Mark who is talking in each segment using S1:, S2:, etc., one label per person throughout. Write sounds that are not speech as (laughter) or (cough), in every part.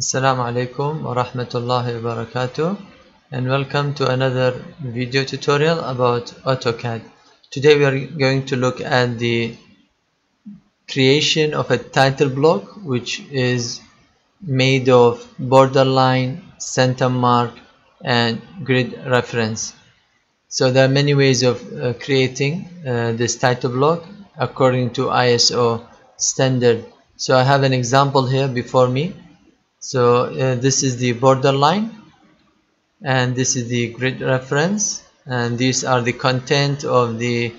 S1: Assalamu alaikum wa rahmatullahi wa barakatuh and welcome to another video tutorial about AutoCAD. Today we are going to look at the creation of a title block which is made of borderline, center mark and grid reference. So there are many ways of uh, creating uh, this title block according to ISO standard. So I have an example here before me so uh, this is the borderline and this is the grid reference and these are the content of the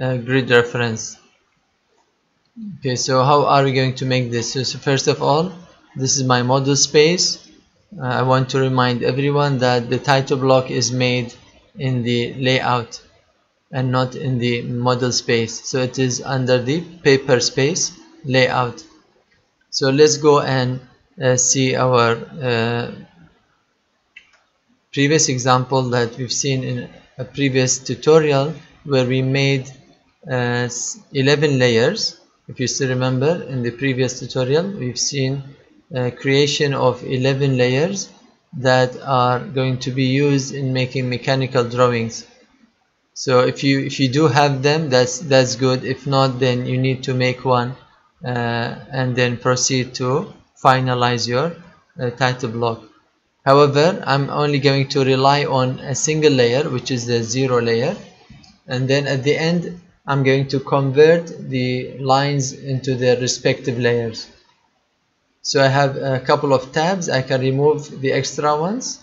S1: uh, grid reference. Okay so how are we going to make this? So, so first of all this is my model space. Uh, I want to remind everyone that the title block is made in the layout and not in the model space. So it is under the paper space layout. So let's go and see our uh, previous example that we've seen in a previous tutorial where we made uh, 11 layers. If you still remember in the previous tutorial we've seen creation of 11 layers that are going to be used in making mechanical drawings. So if you if you do have them that's that's good. If not then you need to make one uh, and then proceed to finalize your uh, title block. However I'm only going to rely on a single layer which is the zero layer. And then at the end I'm going to convert the lines into their respective layers. So I have a couple of tabs. I can remove the extra ones.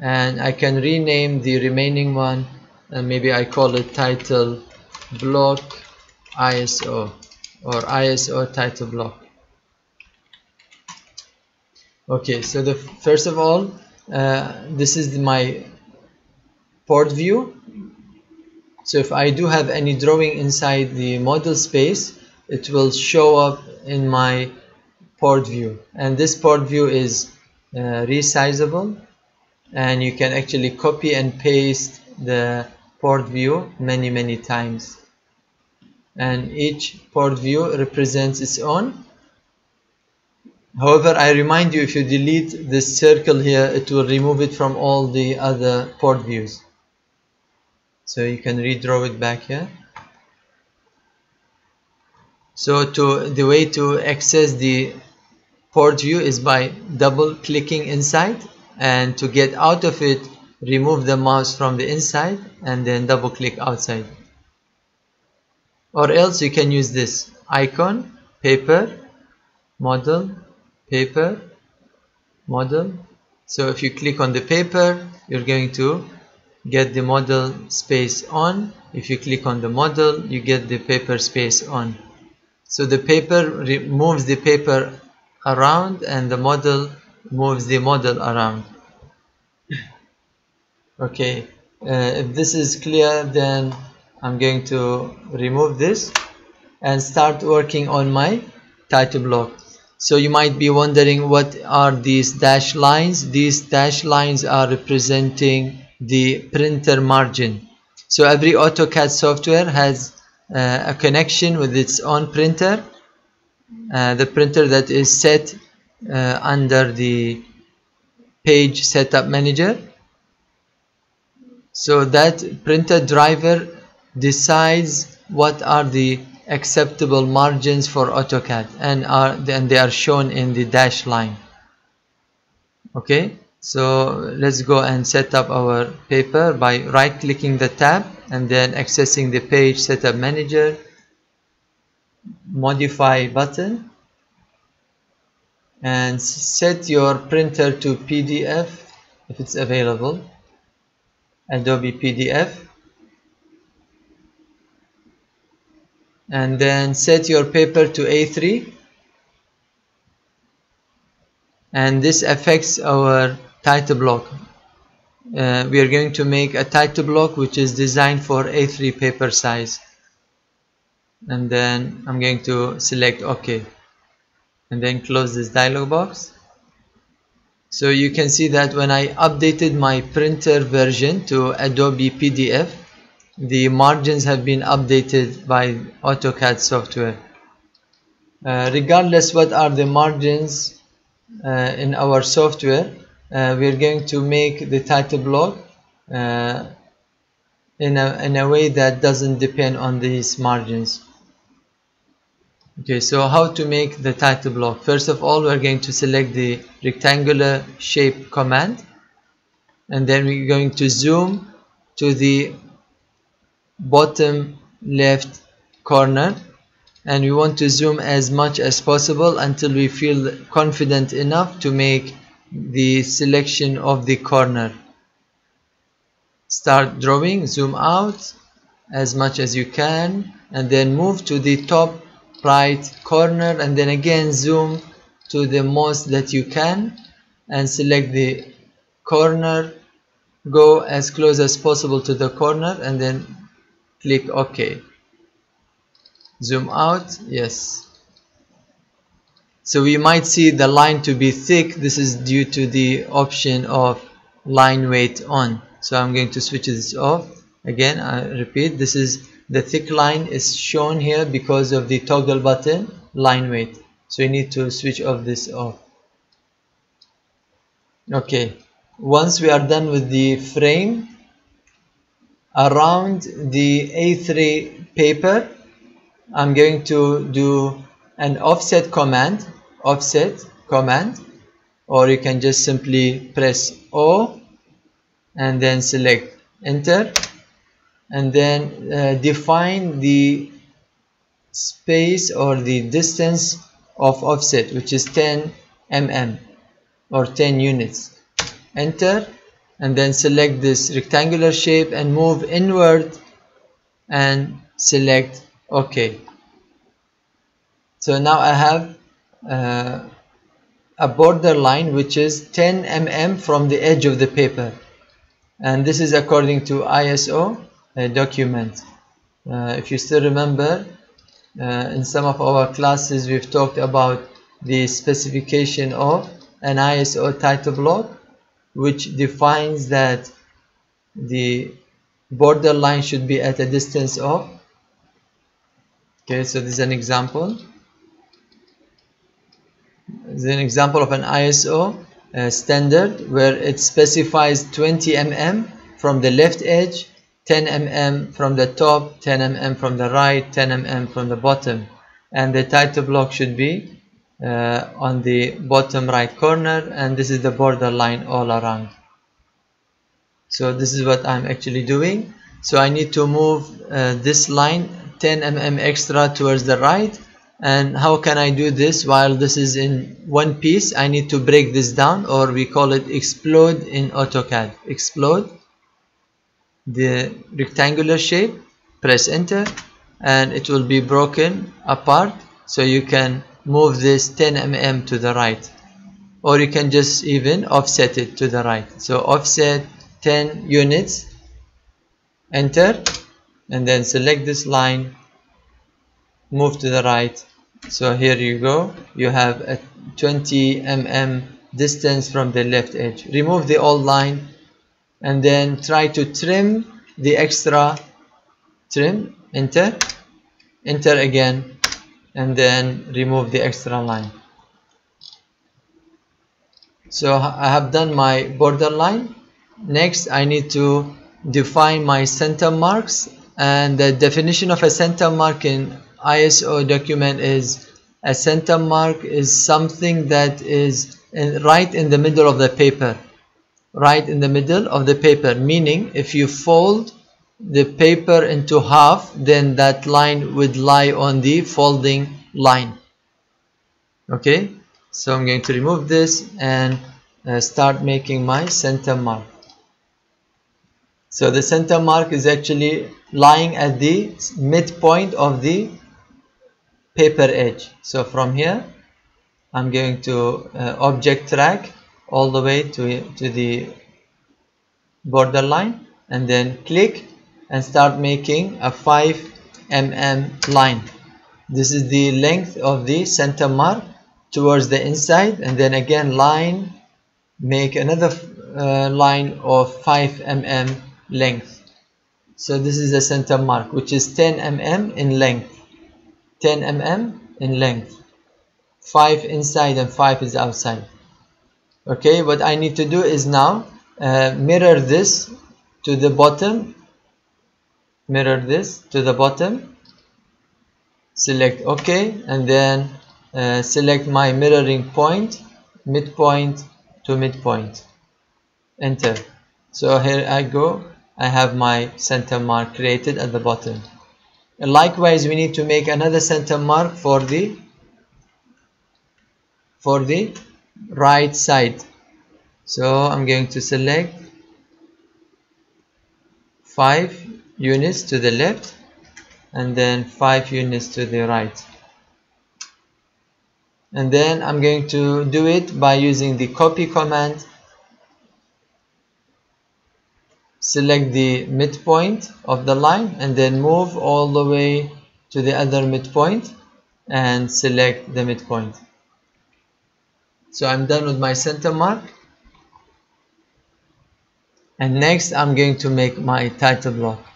S1: And I can rename the remaining one. And maybe I call it title block ISO or ISO title block okay so the first of all uh, this is my port view. So if I do have any drawing inside the model space it will show up in my port view. And this port view is uh, resizable. And you can actually copy and paste the port view many many times. And each port view represents its own However, I remind you if you delete this circle here, it will remove it from all the other port views. So you can redraw it back here. So to the way to access the port view is by double clicking inside and to get out of it remove the mouse from the inside and then double click outside or else you can use this icon paper model paper model. So if you click on the paper you're going to get the model space on. If you click on the model you get the paper space on. So the paper moves the paper around and the model moves the model around. Okay uh, if this is clear then I'm going to remove this and start working on my title block so you might be wondering what are these dash lines? These dash lines are representing the printer margin. So every AutoCAD software has uh, a connection with its own printer uh, the printer that is set uh, under the page setup manager. So that printer driver decides what are the acceptable margins for AutoCAD and are then they are shown in the dash line. Okay? So let's go and set up our paper by right clicking the tab and then accessing the page setup manager. Modify button. And set your printer to PDF if it's available. Adobe PDF and then set your paper to A3 and this affects our title block. Uh, we are going to make a title block which is designed for A3 paper size. And then I'm going to select OK. And then close this dialog box. So you can see that when I updated my printer version to Adobe PDF the margins have been updated by AutoCAD software. Uh, regardless what are the margins uh, in our software uh, we're going to make the title block uh, in a, in a way that doesn't depend on these margins. Okay so how to make the title block? First of all we're going to select the rectangular shape command and then we're going to zoom to the bottom left corner and we want to zoom as much as possible until we feel confident enough to make the selection of the corner. Start drawing zoom out as much as you can and then move to the top right corner and then again zoom to the most that you can and select the corner. Go as close as possible to the corner and then click OK. Zoom out yes. So we might see the line to be thick. This is due to the option of line weight on. So I'm going to switch this off. Again I repeat this is the thick line is shown here because of the toggle button line weight. So you need to switch off this off. Okay. Once we are done with the frame around the A3 paper I'm going to do an offset command offset command or you can just simply press O and then select enter and then uh, define the space or the distance of offset which is 10 mm or 10 units. Enter and then select this rectangular shape and move inward and select OK. So now I have uh, a border line which is 10 mm from the edge of the paper. And this is according to ISO document. Uh, if you still remember uh, in some of our classes we've talked about the specification of an ISO title block which defines that the border line should be at a distance of okay so this is an example. This is an example of an ISO uh, standard where it specifies 20 mm from the left edge 10 mm from the top 10 mm from the right 10 mm from the bottom. And the title block should be uh, on the bottom right corner and this is the border line all around. So this is what I'm actually doing. So I need to move uh, this line 10 mm extra towards the right. And how can I do this while this is in one piece? I need to break this down or we call it explode in AutoCAD. Explode the rectangular shape press enter and it will be broken apart. So you can move this 10 mm to the right. Or you can just even offset it to the right. So offset 10 units enter and then select this line move to the right. So here you go. You have a 20 mm distance from the left edge. Remove the old line and then try to trim the extra trim. Enter. Enter again and then remove the extra line. So I have done my border line next I need to define my center marks and the definition of a center mark in ISO document is a center mark is something that is in, right in the middle of the paper. Right in the middle of the paper meaning if you fold the paper into half then that line would lie on the folding line. Okay? So I'm going to remove this and uh, start making my center mark. So the center mark is actually lying at the midpoint of the paper edge. So from here I'm going to uh, object track all the way to, to the border line and then click and start making a 5 mm line. This is the length of the center mark towards the inside and then again line make another uh, line of 5 mm length. So this is the center mark which is 10 mm in length. 10 mm in length. 5 inside and 5 is outside. Okay what I need to do is now uh, mirror this to the bottom mirror this to the bottom. Select ok and then uh, select my mirroring point midpoint to midpoint. Enter. So here I go. I have my center mark created at the bottom. Likewise we need to make another center mark for the for the right side. So I'm going to select 5 units to the left and then 5 units to the right. And then I'm going to do it by using the copy command. Select the midpoint of the line and then move all the way to the other midpoint and select the midpoint. So I'm done with my center mark. And next I'm going to make my title block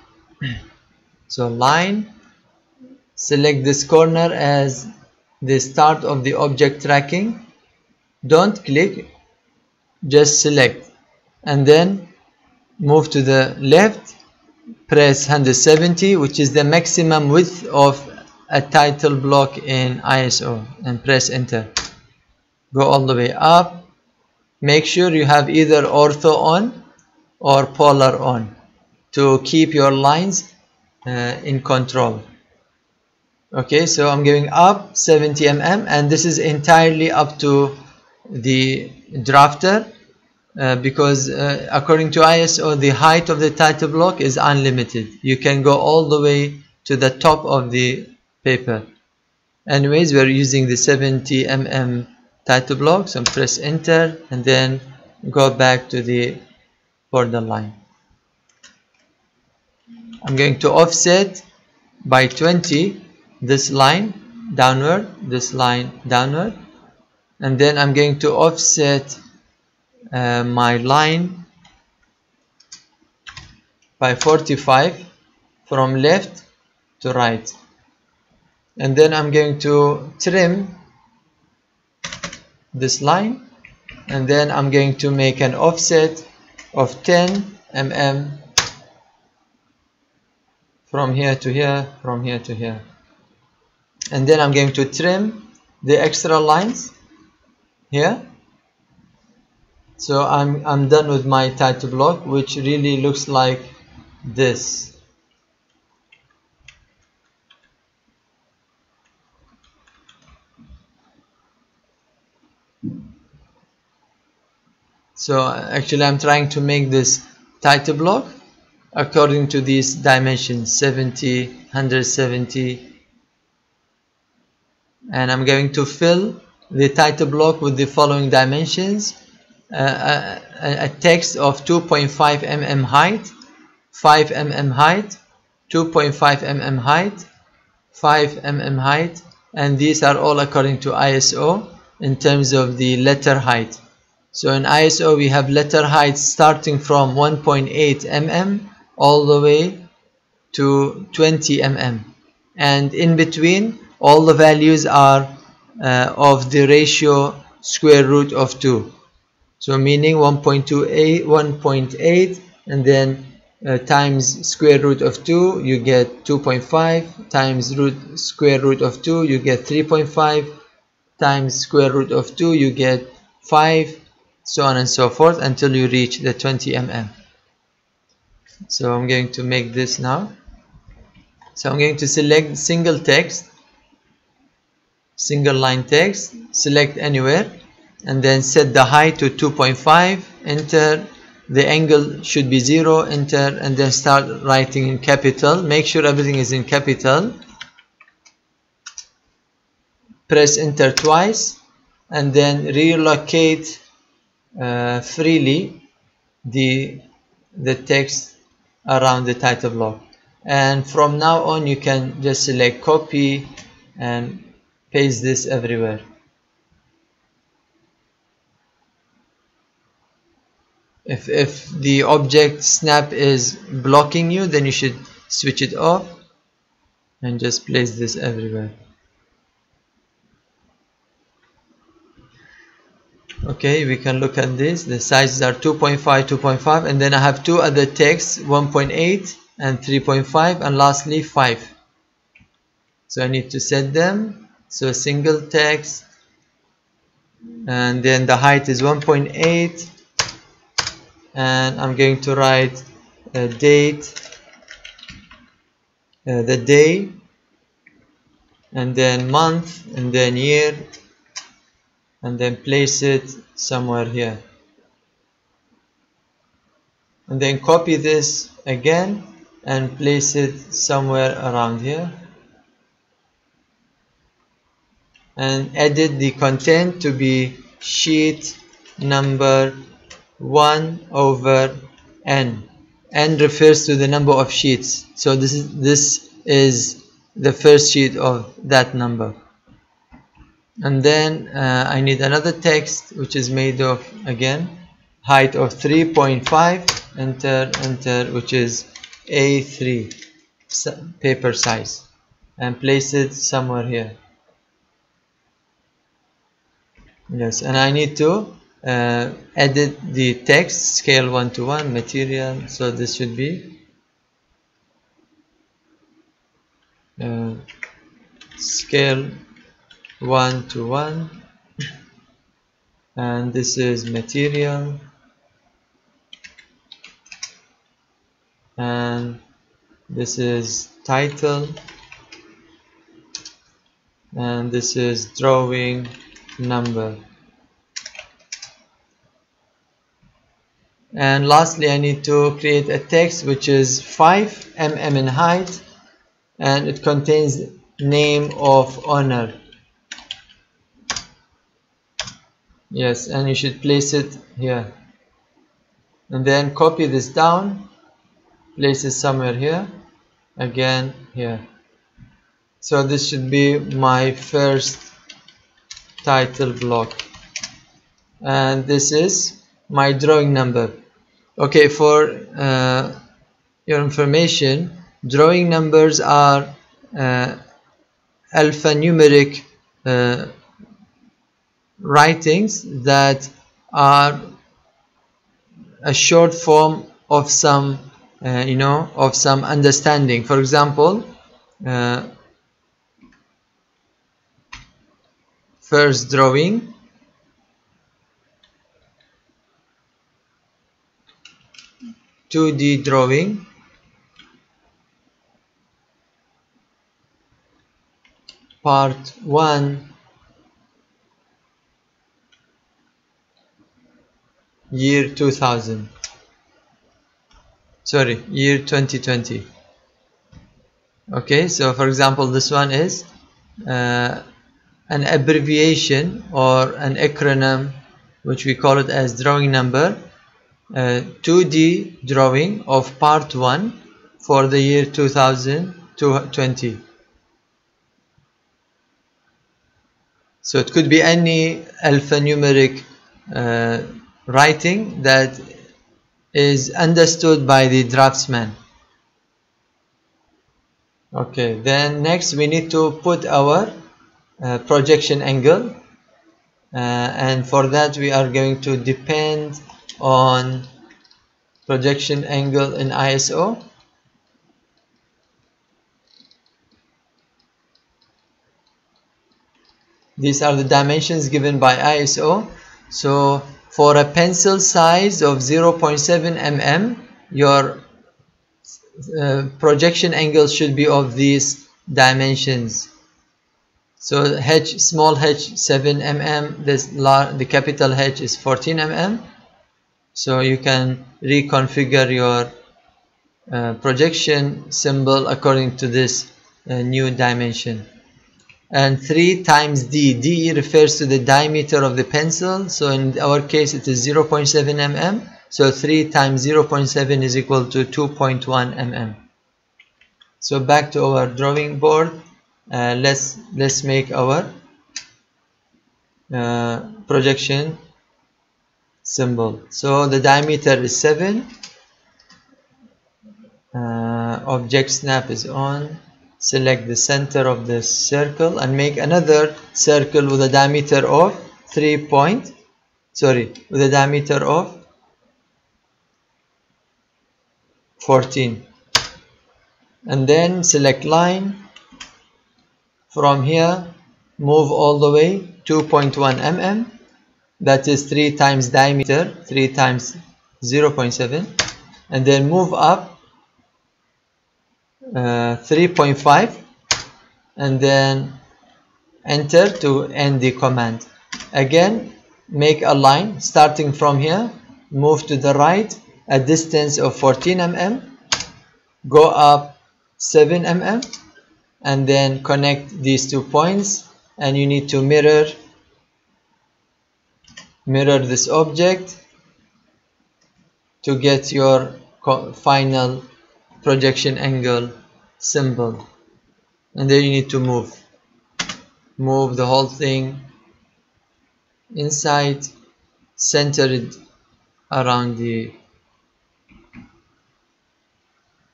S1: so line select this corner as the start of the object tracking. Don't click just select. And then move to the left press 170 which is the maximum width of a title block in ISO and press enter. Go all the way up. Make sure you have either ortho on or polar on to keep your lines uh, in control. Okay so I'm going up 70 mm and this is entirely up to the drafter uh, because uh, according to ISO the height of the title block is unlimited. You can go all the way to the top of the paper. Anyways we're using the 70 mm title block so press enter and then go back to the border line I'm going to offset by 20 this line downward this line downward and then I'm going to offset uh, my line by 45 from left to right. And then I'm going to trim this line and then I'm going to make an offset of 10 mm from here to here from here to here. And then I'm going to trim the extra lines here. So I'm, I'm done with my title block which really looks like this. So actually I'm trying to make this title block according to these dimensions 70 170 and I'm going to fill the title block with the following dimensions. Uh, a, a, text of 2.5 mm height 5 mm height 2.5 mm height 5 mm height. And these are all according to ISO in terms of the letter height. So in ISO we have letter height starting from 1.8 mm all the way to 20 mm and in between all the values are uh, of the ratio square root of 2 so meaning 1.28 1.8 and then uh, times square root of 2 you get 2.5 times root square root of 2 you get 3.5 times square root of 2 you get 5 so on and so forth until you reach the 20 mm so I'm going to make this now. So I'm going to select single text single line text select anywhere and then set the height to 2.5 enter the angle should be 0 enter and then start writing in capital. Make sure everything is in capital. Press enter twice and then relocate uh, freely the the text around the title block and from now on you can just select copy and paste this everywhere. If, if the object snap is blocking you then you should switch it off and just place this everywhere okay we can look at this. The sizes are 2.5 2.5 and then I have two other texts 1.8 and 3.5 and lastly 5 so I need to set them. So a single text and then the height is 1.8 and I'm going to write a date uh, the day and then month and then year and then place it somewhere here. And then copy this again and place it somewhere around here. And edit the content to be sheet number 1 over n. N refers to the number of sheets. So this is this is the first sheet of that number and then uh, I need another text which is made of again height of 3.5 enter enter which is A3 paper size and place it somewhere here. Yes and I need to uh, edit the text scale 1 to 1 material so this should be uh, scale 1 to 1 and this is material. And this is title. And this is drawing number. And lastly I need to create a text which is 5 mm in height and it contains name of owner yes and you should place it here. And then copy this down place it somewhere here again here. So this should be my first title block. And this is my drawing number. Okay for uh, your information drawing numbers are uh, alphanumeric uh, writings that are a short form of some uh, you know of some understanding. For example uh, first drawing. Two D drawing. Part 1 year 2000 sorry year 2020 okay so for example this one is uh, an abbreviation or an acronym which we call it as drawing number uh, 2D drawing of part 1 for the year 2020 so it could be any alphanumeric uh, writing that is understood by the draftsman. Okay then next we need to put our uh, projection angle. Uh, and for that we are going to depend on projection angle in ISO these are the dimensions given by ISO so for a pencil size of 0.7 mm your uh, projection angle should be of these dimensions. So h small h 7 mm this large the capital h is 14 mm so you can reconfigure your uh, projection symbol according to this uh, new dimension and 3 times d. D refers to the diameter of the pencil. So in our case it is 0.7 mm so 3 times 0.7 is equal to 2.1 mm so back to our drawing board. Uh, let's let's make our uh, projection symbol. So the diameter is 7 uh, object snap is on select the center of the circle and make another circle with a diameter of 3.7 sorry with a diameter of 14 and then select line. From here move all the way 2.1 mm that is 3 times diameter 3 times 0.7 and then move up uh, 3.5 and then enter to end the command. Again make a line starting from here move to the right a distance of 14 mm go up 7 mm and then connect these two points and you need to mirror mirror this object to get your final projection angle symbol. And then you need to move. Move the whole thing inside center it around the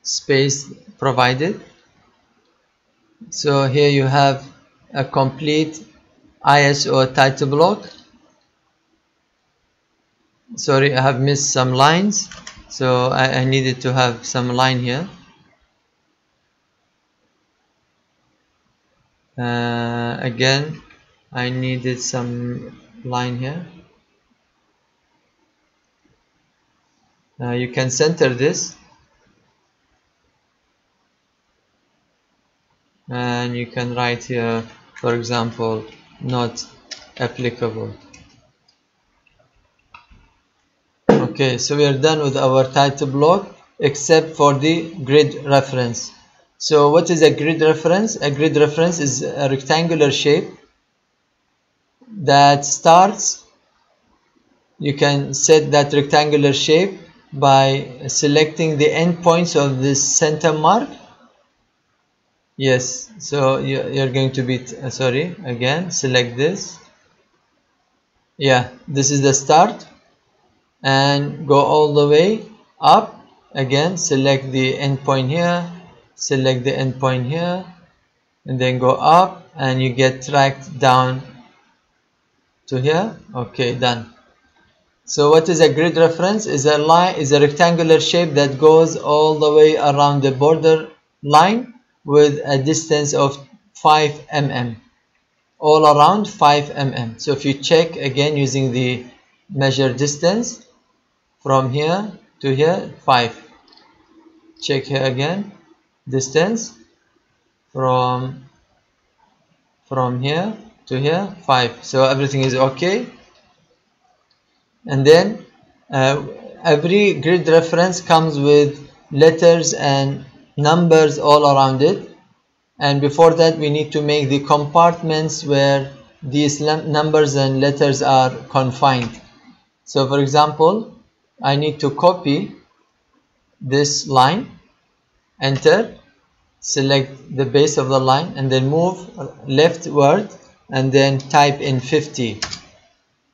S1: space provided. So here you have a complete ISO title block. Sorry I have missed some lines so I, I needed to have some line here. Uh, again I needed some line here. Uh, you can center this. And you can write here for example not applicable okay so we are done with our title block except for the grid reference. So what is a grid reference? A grid reference is a rectangular shape that starts you can set that rectangular shape by selecting the endpoints of this center mark. Yes so you're going to be sorry again select this. Yeah this is the start and go all the way up. Again select the endpoint here select the endpoint here and then go up and you get tracked down to here. Okay done. So what is a grid reference? Is a line is a rectangular shape that goes all the way around the border line with a distance of 5 mm all around 5 mm so if you check again using the measure distance from here to here 5 check here again. Distance from from here to here 5 so everything is okay. And then uh, every grid reference comes with letters and numbers all around it. And before that we need to make the compartments where these numbers and letters are confined. So for example I need to copy this line enter select the base of the line and then move leftward and then type in 50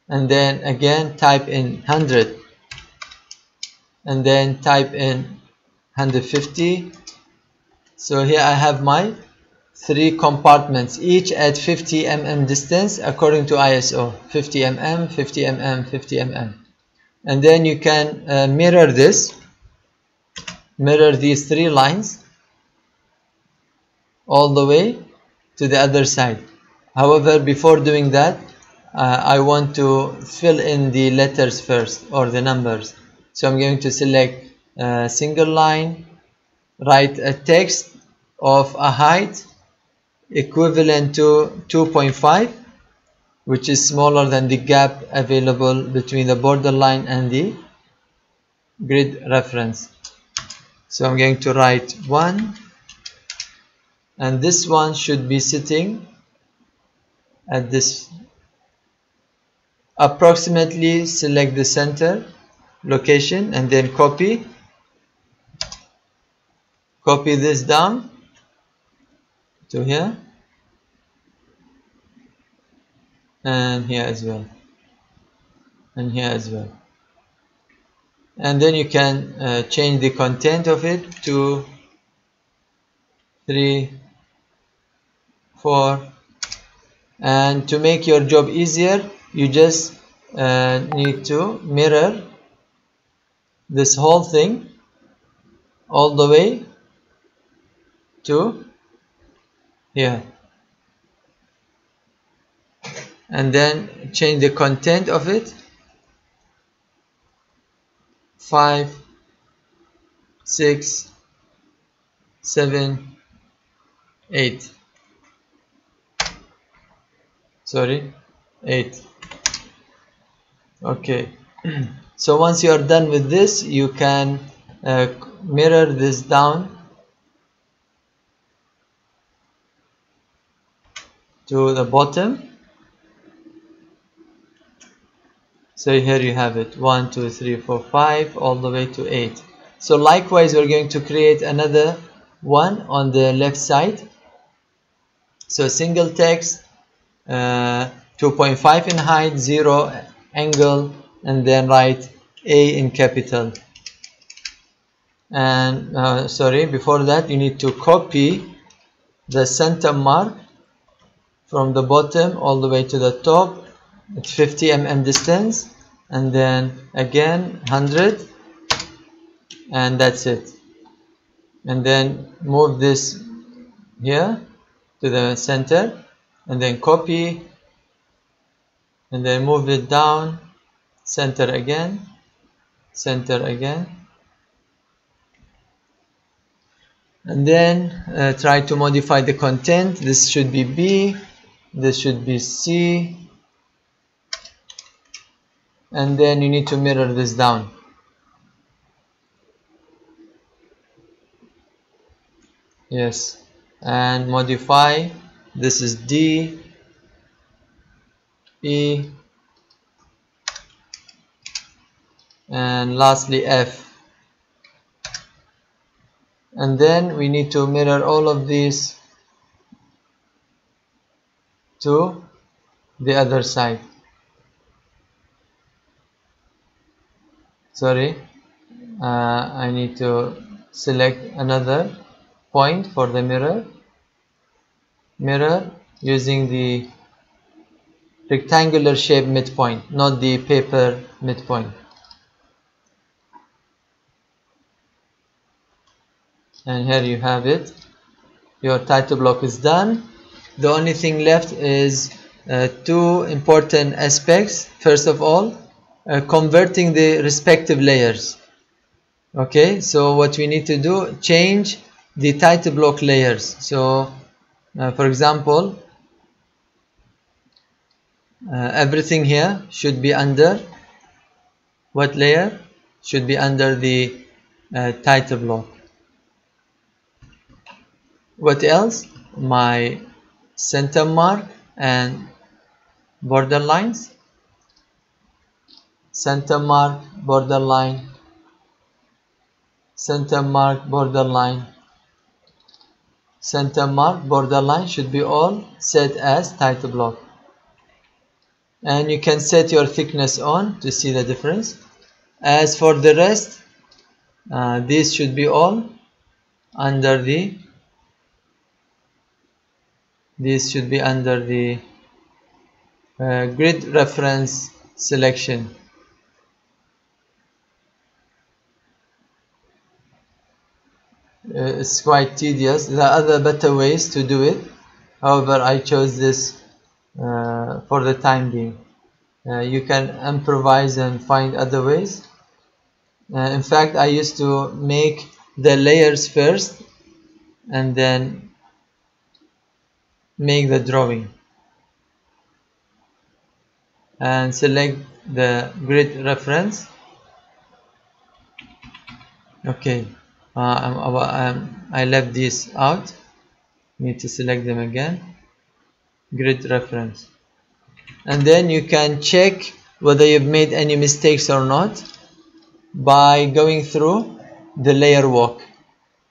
S1: and then again type in 100 and then type in 150 so here I have my three compartments each at 50 mm distance according to ISO 50 mm 50 mm 50 mm and then you can uh, mirror this. Mirror these three lines all the way to the other side. However before doing that uh, I want to fill in the letters first or the numbers. So I'm going to select a single line write a text of a height equivalent to 2.5 which is smaller than the gap available between the borderline and the grid reference. So I'm going to write 1 and this one should be sitting at this approximately select the center location and then copy copy this down to here and here as well. And here as well. And then you can uh, change the content of it to 3 4 and to make your job easier you just uh, need to mirror this whole thing all the way to here and then change the content of it. 5 6 7 8 sorry 8 okay. (clears throat) So once you are done with this you can uh, mirror this down to the bottom so here you have it. 1 2 3 4 5 all the way to 8 so likewise we're going to create another one on the left side. So single text uh, 2.5 in height 0 angle and then write a in capital. And uh, sorry before that you need to copy the center mark from the bottom all the way to the top at 50 mm distance and then again 100 and that's it. And then move this here to the center and then copy and then move it down center again center again. And then uh, try to modify the content. This should be B this should be C and then you need to mirror this down. Yes. And modify. This is D. E. And lastly F. And then we need to mirror all of these to the other side sorry. Uh, I need to select another point for the mirror. Mirror using the rectangular shape midpoint not the paper midpoint. And here you have it. Your title block is done. The only thing left is uh, two important aspects. First of all uh, converting the respective layers. Okay so what we need to do change the title block layers. So uh, for example uh, everything here should be under what layer? Should be under the uh, title block. What else? My center mark and border lines center mark borderline. Center mark borderline. Center mark borderline should be all set as title block. And you can set your thickness on to see the difference. As for the rest uh, should be all under the this should be under the uh, grid reference selection it's quite tedious. There are other better ways to do it. However I chose this uh, for the time being. Uh, you can improvise and find other ways. Uh, in fact I used to make the layers first and then make the drawing and select the grid reference. Okay uh, I left this out. Need to select them again. Grid reference. And then you can check whether you've made any mistakes or not by going through the layer walk.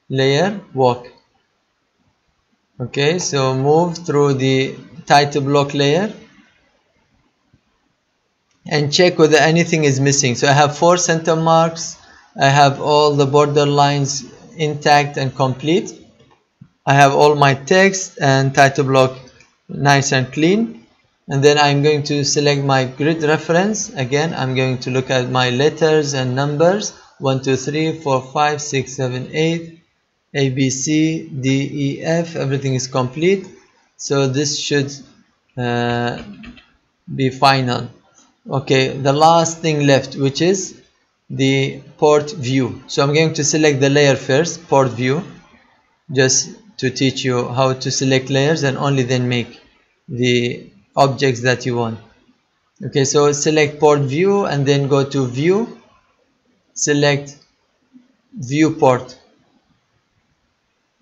S1: Layer walk. Okay so move through the title block layer and check whether anything is missing. So I have four center marks I have all the border lines intact and complete. I have all my text and title block nice and clean. And then I'm going to select my grid reference. Again I'm going to look at my letters and numbers. 1 2 3 4 5 6 7 8 A B C D E F. Everything is complete. So this should uh, be final. Okay the last thing left which is the port view. So I'm going to select the layer first port view just to teach you how to select layers and only then make the objects that you want. Okay so select port view and then go to view select viewport.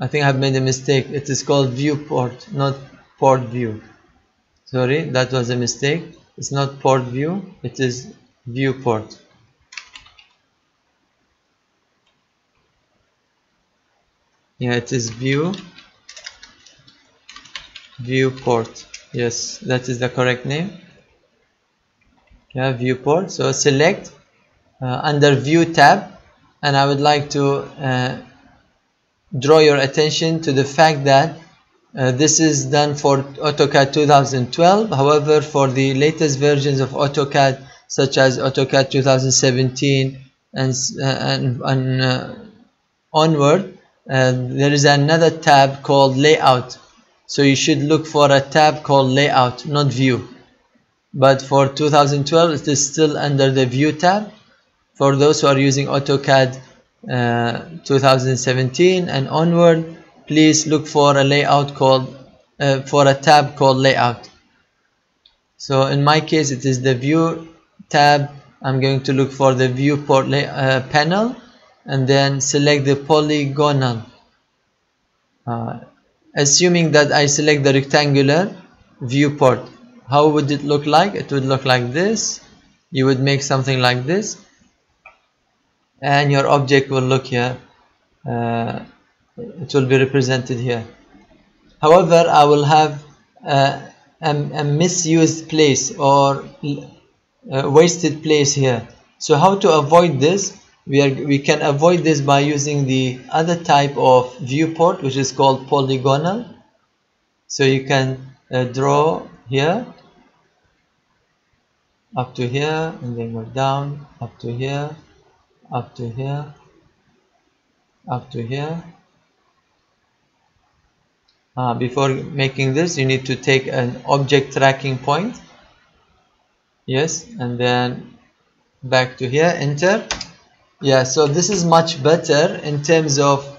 S1: I think I've made a mistake. It is called viewport not port view. Sorry that was a mistake. It's not port view it is viewport yeah it is view. Viewport. Yes that is the correct name. Yeah viewport. So select uh, under view tab and I would like to uh, draw your attention to the fact that uh, this is done for AutoCAD 2012 however for the latest versions of AutoCAD such as AutoCAD 2017 and, uh, and, and uh, onward there is another tab called layout. So you should look for a tab called layout not view. But for 2012 it is still under the view tab. For those who are using AutoCAD uh, 2017 and onward please look for a layout called uh, for a tab called layout. So in my case it is the view tab. I'm going to look for the viewport uh, panel and then select the polygonal. Uh, assuming that I select the rectangular viewport how would it look like? It would look like this. You would make something like this. And your object will look here. Uh, it will be represented here. However I will have uh, a, a, misused place or a wasted place here. So how to avoid this we are we can avoid this by using the other type of viewport which is called polygonal. So you can uh, draw here up to here and then go down up to here up to here up to here. Uh, before making this you need to take an object tracking point. Yes and then back to here enter yeah so this is much better in terms of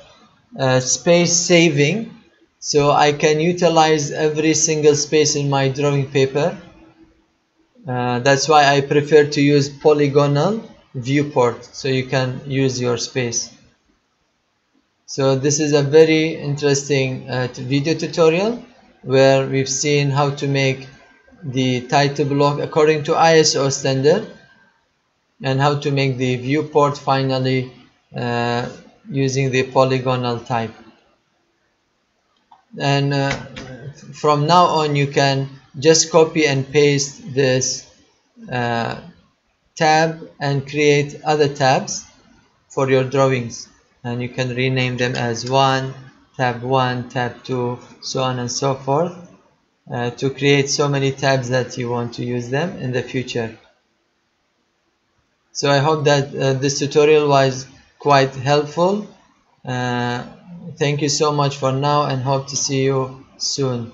S1: uh, space saving. So I can utilize every single space in my drawing paper. Uh, that's why I prefer to use polygonal viewport so you can use your space. So this is a very interesting uh, video tutorial where we've seen how to make the title block according to ISO standard and how to make the viewport finally uh, using the polygonal type. And uh, from now on you can just copy and paste this uh, tab and create other tabs for your drawings. And you can rename them as 1 tab 1 tab 2 so on and so forth uh, to create so many tabs that you want to use them in the future so I hope that uh, this tutorial was quite helpful. Uh, thank you so much for now and hope to see you soon